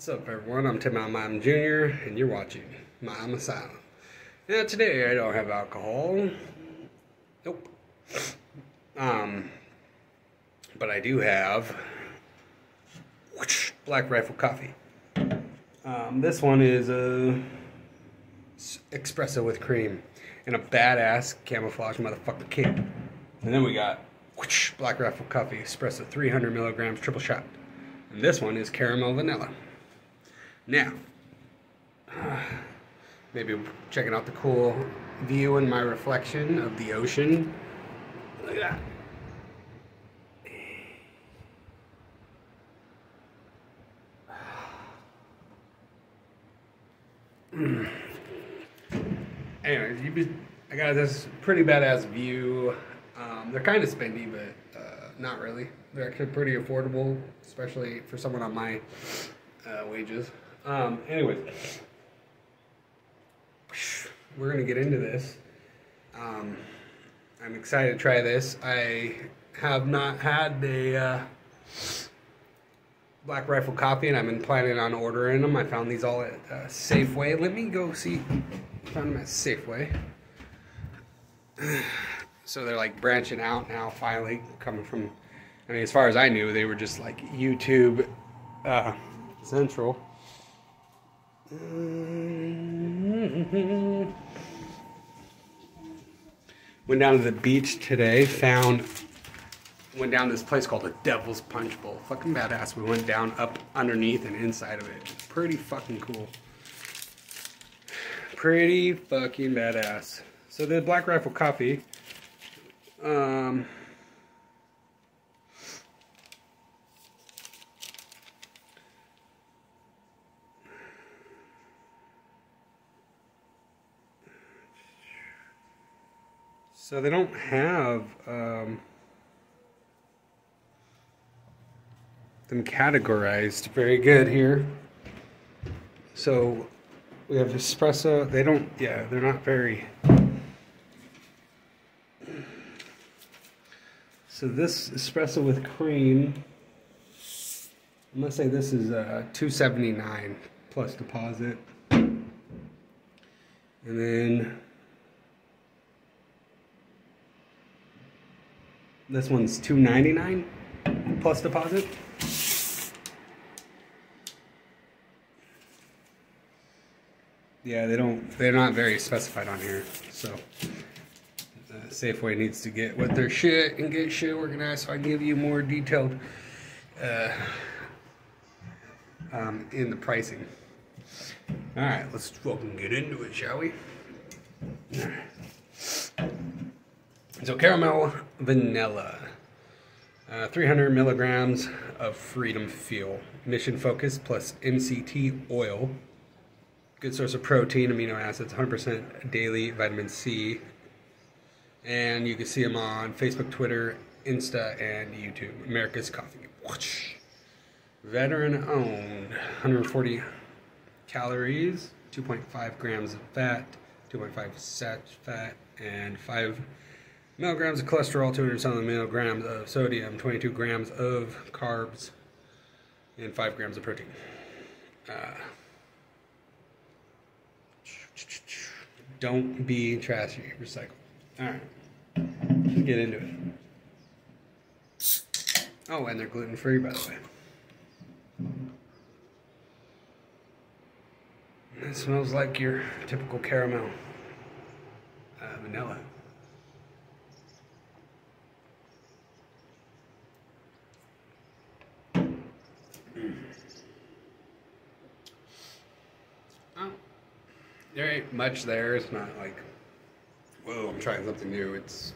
What's up, everyone? I'm Tim Alman Jr., and you're watching Milam Asylum. Now, today I don't have alcohol. Nope. Um, but I do have whoosh, Black Rifle coffee. Um, this one is a espresso with cream and a badass camouflage motherfucker can. And then we got whoosh, Black Rifle coffee espresso, 300 milligrams, triple shot. And this one is caramel vanilla. Now, maybe checking out the cool view in my reflection of the ocean. Look at that. Anyways, you be, I got this pretty badass view. Um, they're kind of spendy, but uh, not really. They're actually pretty affordable, especially for someone on my uh, wages. Um, anyways, we're gonna get into this. Um, I'm excited to try this. I have not had the uh, Black Rifle coffee, and I've been planning on ordering them. I found these all at uh, Safeway. Let me go see. Found them at Safeway. So they're like branching out now, finally coming from. I mean, as far as I knew, they were just like YouTube uh, Central. Went down to the beach today, found, went down this place called the Devil's Punch Bowl. Fucking badass. We went down up underneath and inside of it. Pretty fucking cool. Pretty fucking badass. So the Black Rifle Coffee. Um, So they don't have um, them categorized very good here. So we have espresso. They don't, yeah, they're not very. So this espresso with cream, I'm gonna say this is uh, 279 plus deposit. And then This one's two ninety nine plus deposit. Yeah, they don't. They're not very specified on here, so uh, Safeway needs to get with their shit and get shit organized, so I can give you more detailed uh, um, in the pricing. All right, let's fucking get into it, shall we? So caramel vanilla, uh, 300 milligrams of Freedom Fuel, mission focus plus MCT oil, good source of protein, amino acids, 100% daily vitamin C, and you can see them on Facebook, Twitter, Insta, and YouTube. America's Coffee. Watch. Veteran owned, 140 calories, 2.5 grams of fat, 2.5 sat fat, and 5 milligrams of cholesterol, 200 something milligrams of sodium, 22 grams of carbs, and 5 grams of protein. Uh, don't be trashy, recycle. Alright, let's get into it. Oh, and they're gluten free, by the way. It smells like your typical caramel uh, vanilla. There ain't much there. It's not like, whoa, I'm trying something new. It's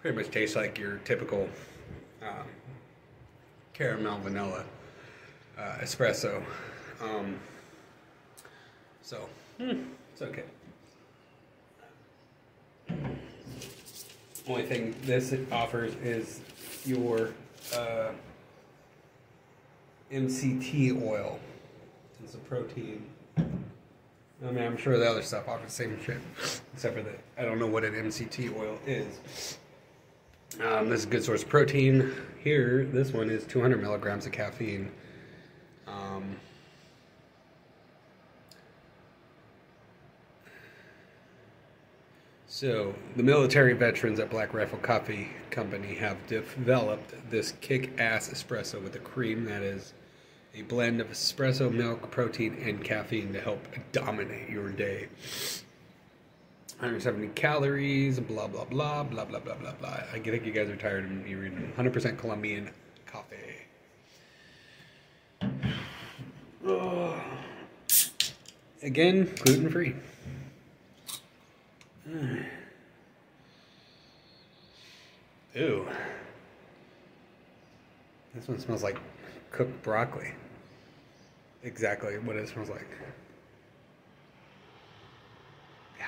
pretty much tastes like your typical um, caramel vanilla uh, espresso. Um, so, hmm, it's okay. Only thing this offers is your uh, MCT oil. It's a protein. I mean, I'm sure the other stuff offers the same shit, except for that I don't know what an MCT oil is. Um, this is a good source of protein. Here, this one is 200 milligrams of caffeine. Um, so, the military veterans at Black Rifle Coffee Company have developed this kick ass espresso with a cream that is a blend of espresso, milk, protein, and caffeine to help dominate your day. 170 calories, blah, blah, blah, blah, blah, blah, blah, blah. I think you guys are tired of me reading 100% Colombian coffee. Again, gluten free. Ew. This one smells like cooked broccoli. Exactly what it smells like. Yeah.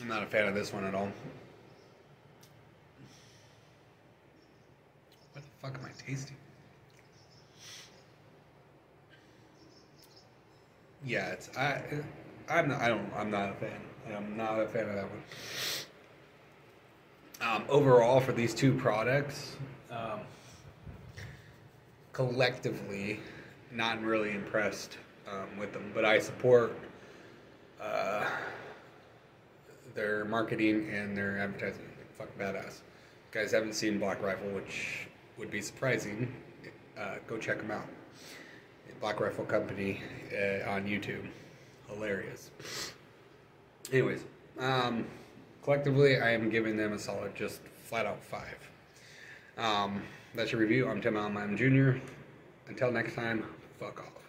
I'm not a fan of this one at all. What the fuck am I tasting? Yeah, it's I. I'm not. I don't. I'm not a fan. I'm not a fan of that one. Um, overall, for these two products, um, collectively, not really impressed um, with them. But I support uh, their marketing and their advertising. Fuck badass. You guys haven't seen Black Rifle, which would be surprising. Uh, go check them out. Black Rifle Company uh, on YouTube. Hilarious. Anyways, um, collectively, I am giving them a solid, just flat out five. Um, that's your review. I'm Tim Allen Jr. Until next time, fuck off.